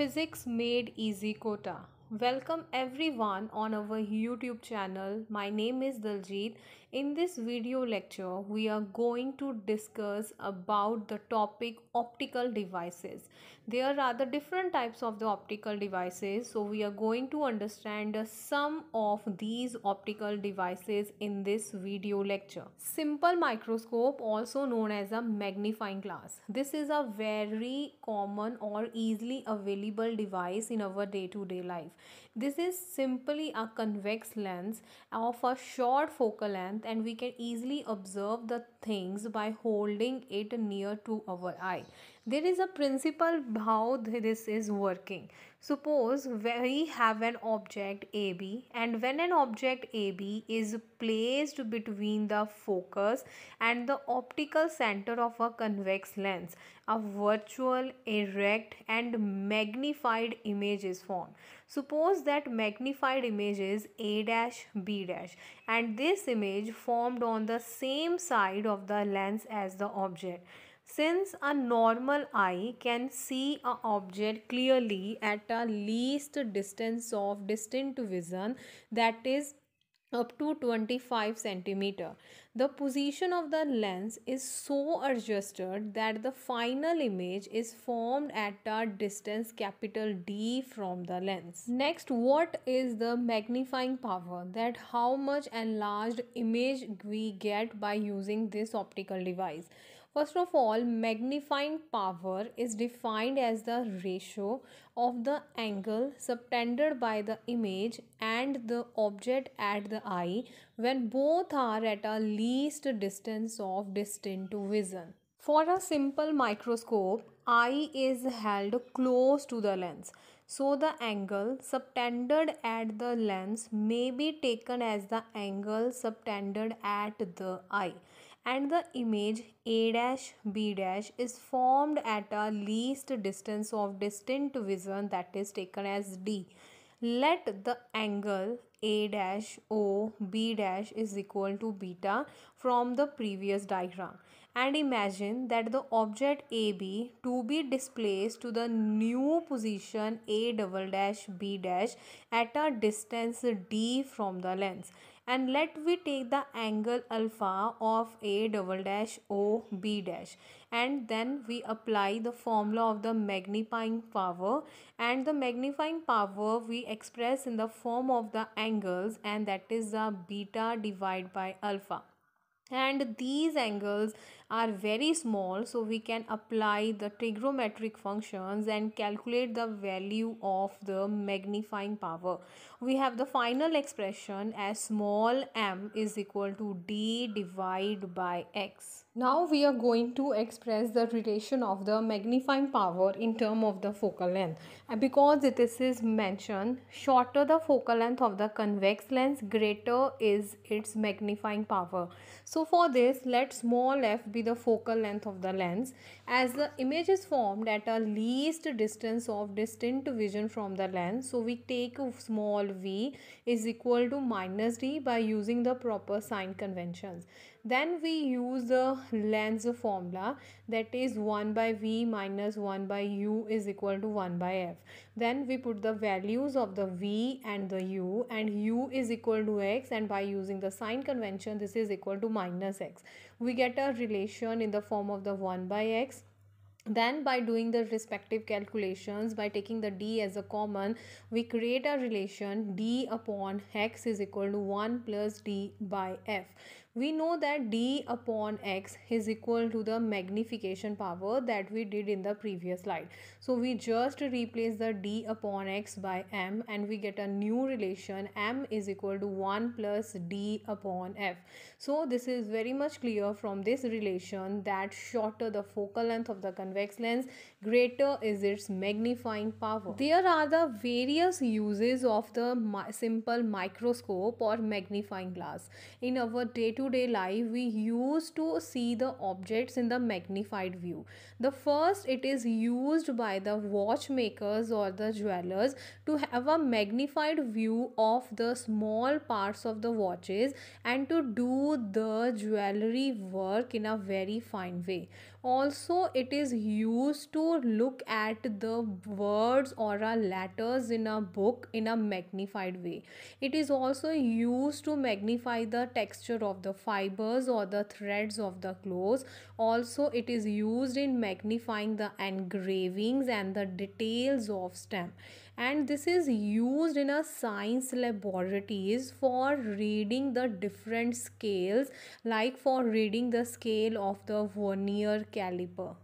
Physics Made Easy Kota. Welcome everyone on our YouTube channel. My name is Daljit. In this video lecture, we are going to discuss about the topic optical devices. There are the different types of the optical devices. So we are going to understand some of these optical devices in this video lecture. Simple microscope also known as a magnifying glass. This is a very common or easily available device in our day-to-day -day life. This is simply a convex lens of a short focal length and we can easily observe the things by holding it near to our eye. There is a principle how this is working. Suppose we have an object AB and when an object AB is placed between the focus and the optical center of a convex lens, a virtual, erect and magnified image is formed. Suppose that magnified image is A dash B dash and this image formed on the same side of the lens as the object. Since a normal eye can see a object clearly at a least distance of distant vision that is up to 25 centimeter. The position of the lens is so adjusted that the final image is formed at a distance capital D from the lens. Next, what is the magnifying power? That how much enlarged image we get by using this optical device. First of all, magnifying power is defined as the ratio of the angle subtended by the image and the object at the eye when both are at a least distance of distant vision. For a simple microscope, eye is held close to the lens. So the angle subtended at the lens may be taken as the angle subtended at the eye and the image A dash B dash is formed at a least distance of distant vision that is taken as D. Let the angle A dash O B dash is equal to beta from the previous diagram and imagine that the object AB to be displaced to the new position A double dash B dash at a distance D from the lens and let we take the angle alpha of a double dash o b dash. And then we apply the formula of the magnifying power. And the magnifying power we express in the form of the angles. And that is the beta divided by alpha. And these angles are very small so we can apply the trigonometric functions and calculate the value of the magnifying power. We have the final expression as small m is equal to d divided by x. Now we are going to express the relation of the magnifying power in term of the focal length. And because this is mentioned shorter the focal length of the convex lens greater is its magnifying power. So for this let small f be the focal length of the lens as the image is formed at a least distance of distant vision from the lens. So we take small v is equal to minus d by using the proper sign conventions then we use the lens formula that is 1 by v minus 1 by u is equal to 1 by f. Then we put the values of the v and the u and u is equal to x and by using the sign convention this is equal to minus x. We get a relation in the form of the 1 by x then by doing the respective calculations by taking the d as a common we create a relation d upon x is equal to 1 plus d by f we know that d upon x is equal to the magnification power that we did in the previous slide. So we just replace the d upon x by m and we get a new relation. m is equal to 1 plus d upon f. So this is very much clear from this relation that shorter the focal length of the convex lens greater is its magnifying power. There are the various uses of the simple microscope or magnifying glass. In our day to day life we use to see the objects in the magnified view. The first it is used by the watchmakers or the jewelers to have a magnified view of the small parts of the watches and to do the jewelry work in a very fine way also it is used to look at the words or letters in a book in a magnified way. It is also used to magnify the texture of the fibers or the threads of the clothes. Also it is used in magnifying the engravings and the details of stamp and this is used in a science laboratories for reading the different scales like for reading the scale of the vernier caliper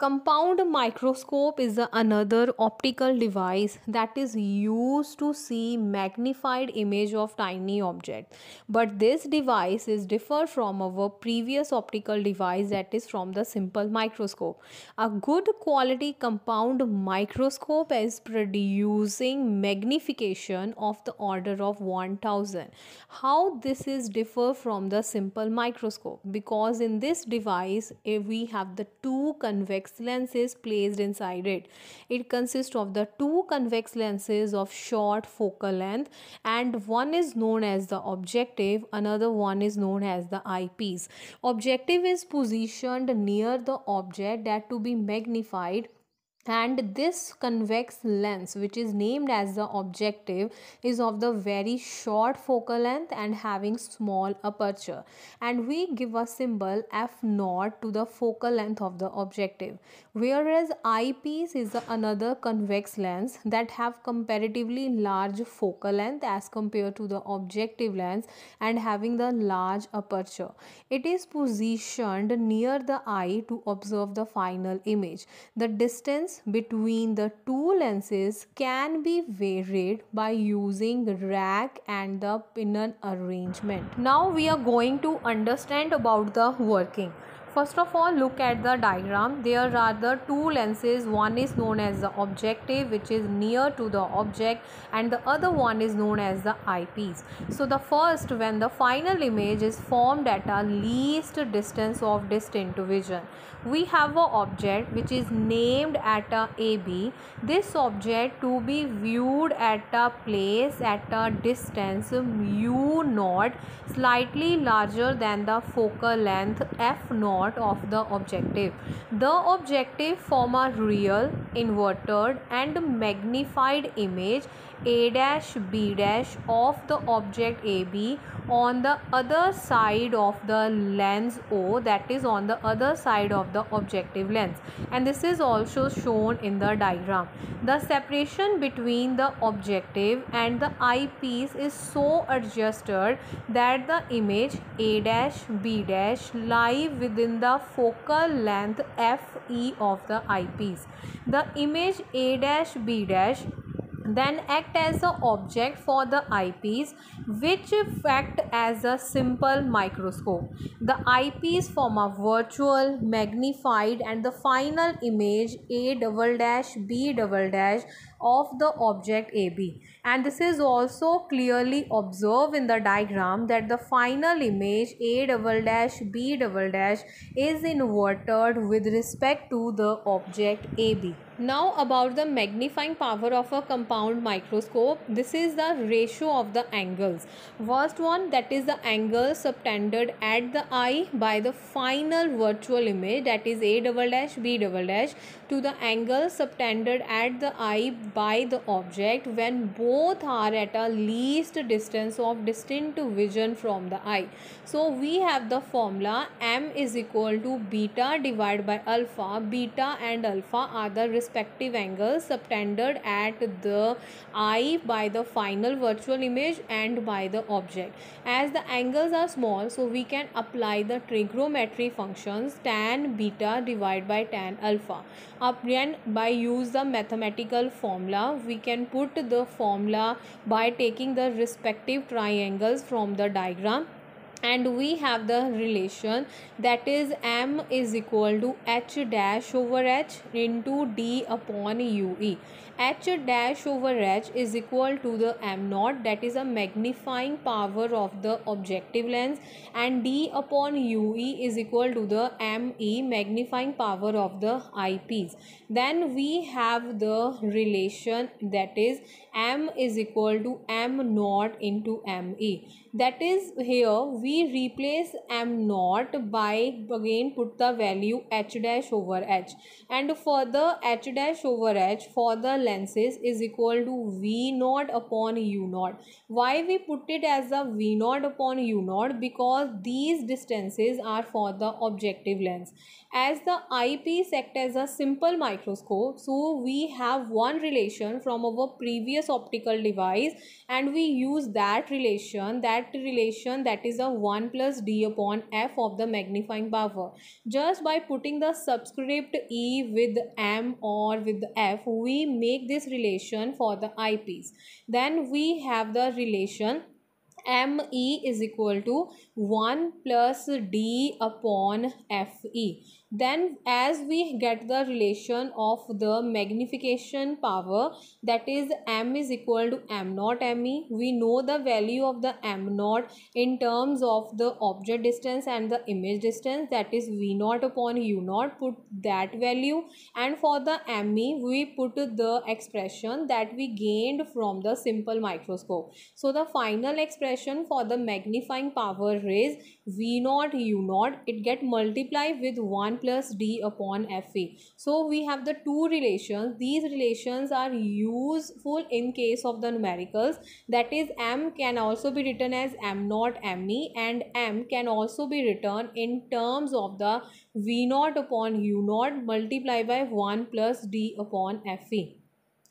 Compound microscope is another optical device that is used to see magnified image of tiny object. But this device is different from our previous optical device that is from the simple microscope. A good quality compound microscope is producing magnification of the order of 1000. How this is differ from the simple microscope? Because in this device eh, we have the two convex convex lenses placed inside it. It consists of the two convex lenses of short focal length and one is known as the objective, another one is known as the eyepiece. Objective is positioned near the object that to be magnified and this convex lens which is named as the objective is of the very short focal length and having small aperture. And we give a symbol f naught to the focal length of the objective. Whereas eyepiece is another convex lens that have comparatively large focal length as compared to the objective lens and having the large aperture. It is positioned near the eye to observe the final image. The distance distance between the two lenses can be varied by using rack and the pinion arrangement. Now we are going to understand about the working. First of all, look at the diagram. There are the two lenses. One is known as the objective which is near to the object and the other one is known as the eyepiece. So the first when the final image is formed at a least distance of distant vision. We have an object which is named at a AB. This object to be viewed at a place at a distance mu naught slightly larger than the focal length f naught of the objective. The objective form a real, inverted and magnified image a dash b dash of the object AB on the other side of the lens O that is on the other side of the objective lens and this is also shown in the diagram. The separation between the objective and the eyepiece is so adjusted that the image A dash B dash lie within the focal length FE of the eyepiece. The image A dash B dash then act as the object for the eyepiece which act as a simple microscope. The eyepiece form a virtual, magnified and the final image A double dash B double dash of the object AB and this is also clearly observed in the diagram that the final image A double dash B double dash is inverted with respect to the object AB. Now about the magnifying power of a compound microscope. This is the ratio of the angles. First one that is the angle subtended at the eye by the final virtual image that is A double dash B double dash to the angle subtended at the eye by the object when both are at a least distance of distant vision from the eye. So we have the formula m is equal to beta divided by alpha. Beta and alpha are the respective angles subtended at the eye by the final virtual image and by the object. As the angles are small, so we can apply the trigonometry functions tan beta divided by tan alpha. Again, by use the mathematical formula, we can put the formula by taking the respective triangles from the diagram and we have the relation that is m is equal to h dash over h into d upon ue h dash over h is equal to the m naught that is a magnifying power of the objective lens. And d upon ue is equal to the me magnifying power of the eyepiece. Then we have the relation that is m is equal to m naught into me that is here we replace m naught by again put the value h dash over h. And further h dash over h for the lenses is equal to v naught upon u naught. Why we put it as a v naught upon u naught? Because these distances are for the objective lens. As the eyepiece act as a simple microscope so we have one relation from our previous optical device and we use that relation that relation that is a 1 plus d upon f of the magnifying power. Just by putting the subscript e with m or with f we make this relation for the eyepiece then we have the relation me is equal to 1 plus d upon fe then as we get the relation of the magnification power that is m is equal to m naught me we know the value of the m naught in terms of the object distance and the image distance that is v naught upon u naught put that value. And for the me we put the expression that we gained from the simple microscope. So the final expression for the magnifying power is v naught u naught. It get multiplied with 1 plus d upon fe so we have the two relations. These relations are useful in case of the numericals. That is m can also be written as m naught me and m can also be written in terms of the v naught upon u naught multiplied by 1 plus d upon fe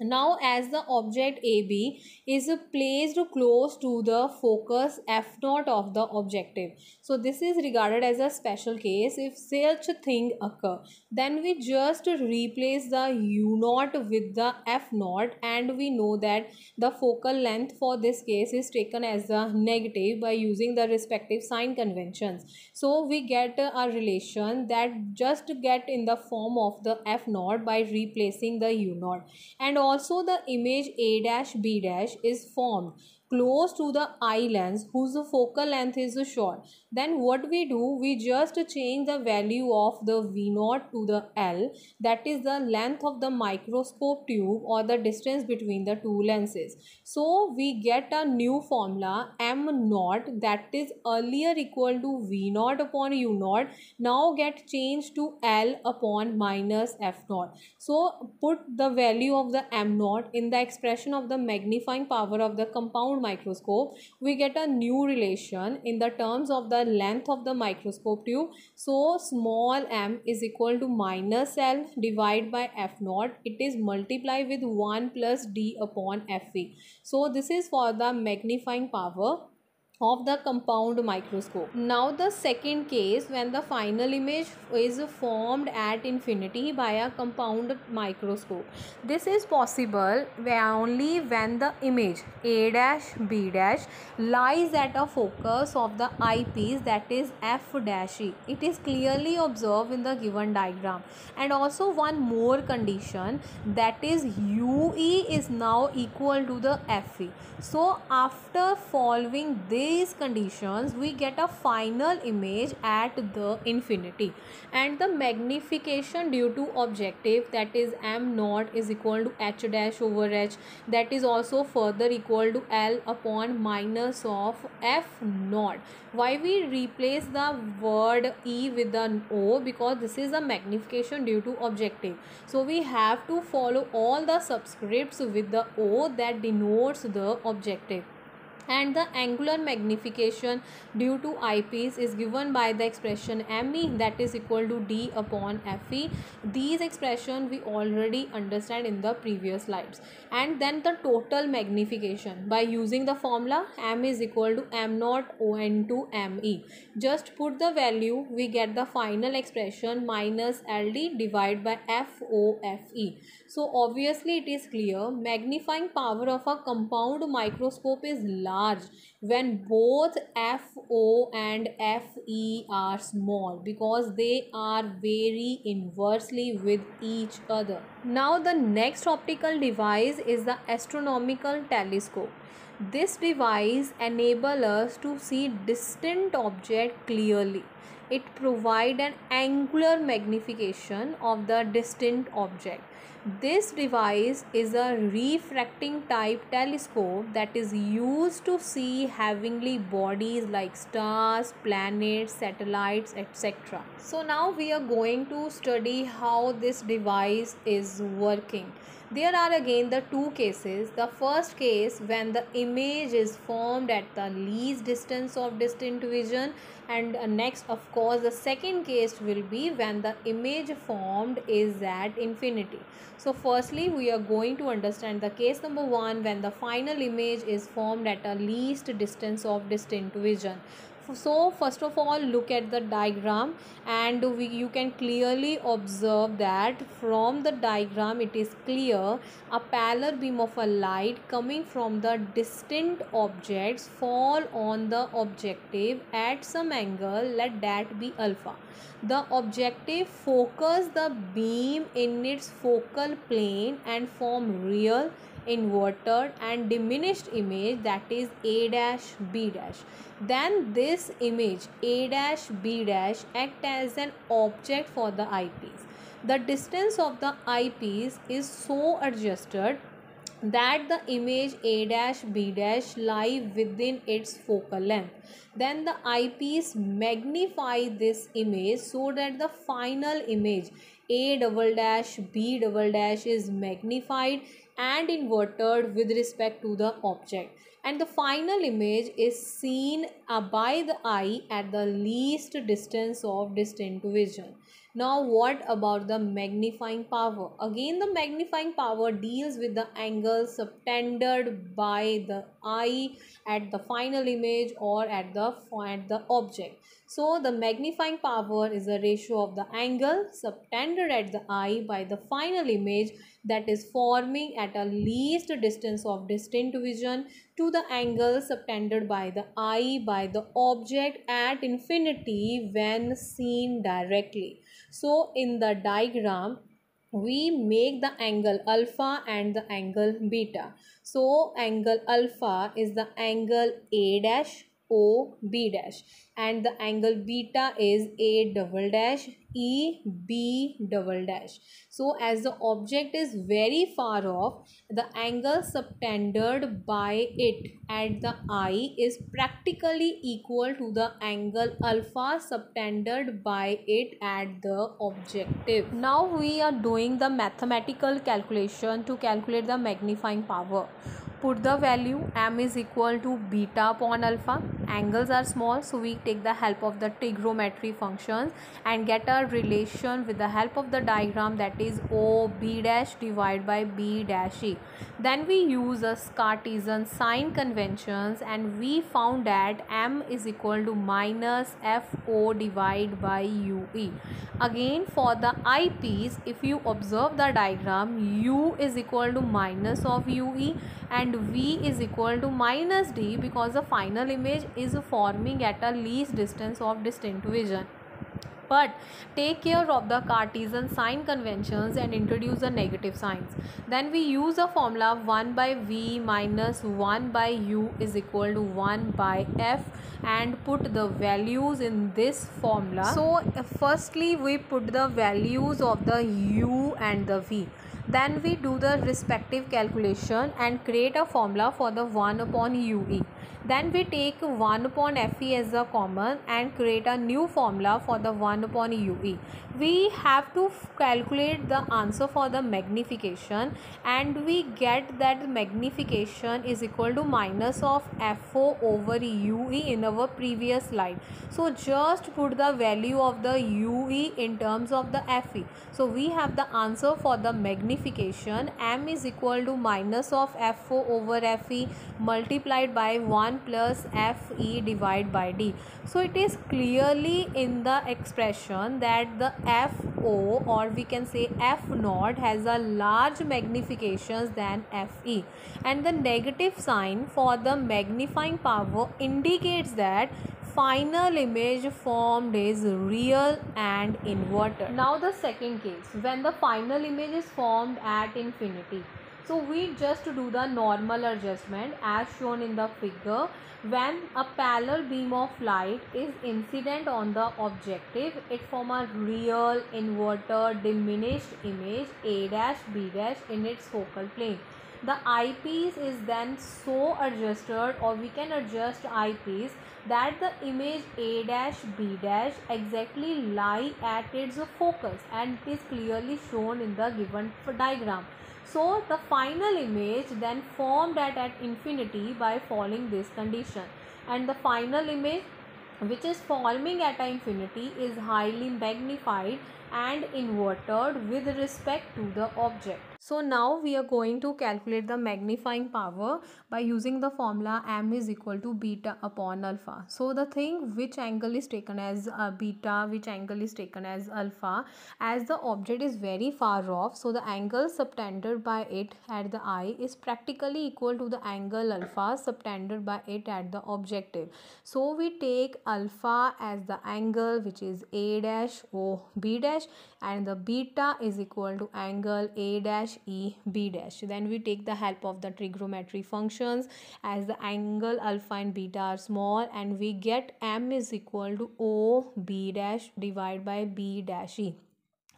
now as the object AB is placed close to the focus F naught of the objective. So this is regarded as a special case. If such a thing occur, then we just replace the U naught with the F naught and we know that the focal length for this case is taken as the negative by using the respective sign conventions. So we get a relation that just get in the form of the F naught by replacing the U naught and also the image A dash B dash is formed close to the lens whose focal length is short. Then what we do we just change the value of the v naught to the l. That is the length of the microscope tube or the distance between the two lenses. So we get a new formula m naught that is earlier equal to v naught upon u naught now get changed to l upon minus f naught so put the value of the m naught in the expression of the magnifying power of the compound microscope we get a new relation in the terms of the length of the microscope tube. So small m is equal to minus l divided by f naught. It is multiplied with 1 plus d upon fe so this is for the magnifying power of the compound microscope. Now the second case when the final image is formed at infinity by a compound microscope. This is possible only when the image A dash B dash lies at a focus of the eyepiece that is F dash E. It is clearly observed in the given diagram and also one more condition that is UE is now equal to the FE. So after following this these conditions we get a final image at the infinity. And the magnification due to objective that is m naught is equal to h dash over h that is also further equal to l upon minus of f naught. Why we replace the word e with an o? Because this is a magnification due to objective. So we have to follow all the subscripts with the o that denotes the objective and the angular magnification due to eyepiece is given by the expression me that is equal to d upon fe these expression we already understand in the previous slides and then the total magnification. By using the formula m is equal to m naught on to me just put the value we get the final expression minus ld divided by fofe so obviously it is clear. Magnifying power of a compound microscope is large when both FO and FE are small because they are very inversely with each other. Now the next optical device is the astronomical telescope. This device enable us to see distant object clearly. It provide an angular magnification of the distant object This device is a refracting type telescope that is used to see heavenly bodies like stars, planets, satellites, etc. So now we are going to study how this device is working. There are again the two cases. The first case when the image is formed at the least distance of distant vision and uh, next of course the second case will be when the image formed is at infinity. So firstly we are going to understand the case number 1 when the final image is formed at a least distance of distant vision so first of all look at the diagram and we, you can clearly observe that from the diagram it is clear a parallel beam of a light coming from the distant objects fall on the objective at some angle let that be alpha. The objective focus the beam in its focal plane and form real inverted and diminished image that is a dash b dash. Then this image a dash b dash act as an object for the eyepiece. The distance of the eyepiece is so adjusted that the image a dash b dash lie within its focal length. Then the eyepiece magnify this image so that the final image a double dash b double dash is magnified and inverted with respect to the object. And the final image is seen uh, by the eye at the least distance of distant vision. Now what about the magnifying power? Again the magnifying power deals with the angle subtended by the eye at the final image or at the at the object so the magnifying power is a ratio of the angle subtended at the eye by the final image that is forming at a least distance of distant vision to the angle subtended by the eye by the object at infinity when seen directly. So in the diagram, we make the angle alpha and the angle beta. So angle alpha is the angle A dash O B dash and the angle beta is A double dash E B double dash. So as the object is very far off, the angle subtended by it at the eye is practically equal to the angle alpha subtended by it at the objective. Now we are doing the mathematical calculation to calculate the magnifying power put the value m is equal to beta upon alpha. Angles are small so we take the help of the trigonometry functions and get a relation with the help of the diagram that is o b dash divided by b dash e. Then we use a cartesian sign conventions and we found that m is equal to minus fo divided by ue again for the eyepiece if you observe the diagram u is equal to minus of ue and v is equal to minus d because the final image is forming at a least distance of distant vision but take care of the Cartesian sign conventions and introduce the negative signs. Then we use a formula 1 by V minus 1 by U is equal to 1 by F and put the values in this formula. So firstly we put the values of the U and the V then we do the respective calculation and create a formula for the 1 upon UE. Then we take 1 upon FE as a common and create a new formula for the 1 upon UE. We have to calculate the answer for the magnification and we get that magnification is equal to minus of FO over UE in our previous slide. So just put the value of the UE in terms of the FE. So we have the answer for the magnification m is equal to minus of FO over FE multiplied by 1 plus fe divided by d. So it is clearly in the expression that the fo or we can say f naught has a large magnifications than fe and the negative sign for the magnifying power indicates that final image formed is real and inverted. Now the second case. When the final image is formed at infinity so we just do the normal adjustment as shown in the figure. When a parallel beam of light is incident on the objective it form a real inverted diminished image a dash b dash in its focal plane. The eyepiece is then so adjusted or we can adjust eyepiece that the image a dash b dash exactly lie at its focus and it is clearly shown in the given diagram so the final image then formed at, at infinity by following this condition and the final image which is forming at infinity is highly magnified and inverted with respect to the object. So now we are going to calculate the magnifying power by using the formula m is equal to beta upon alpha. So the thing which angle is taken as uh, beta, which angle is taken as alpha as the object is very far off. So the angle subtended by it at the eye is practically equal to the angle alpha subtended by it at the objective. So we take alpha as the angle which is a dash o b dash and the beta is equal to angle a dash e b dash. Then we take the help of the trigonometry functions as the angle alpha and beta are small and we get m is equal to o b dash divided by b dash e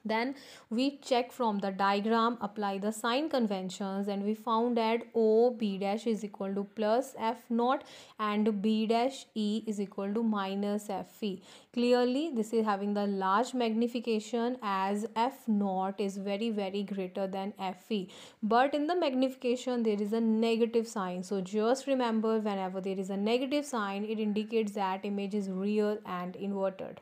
then we check from the diagram apply the sign conventions and we found that o b dash is equal to plus f naught and b dash e is equal to minus f e. Clearly this is having the large magnification as f naught is very very greater than f e. But in the magnification there is a negative sign. So just remember whenever there is a negative sign it indicates that image is real and inverted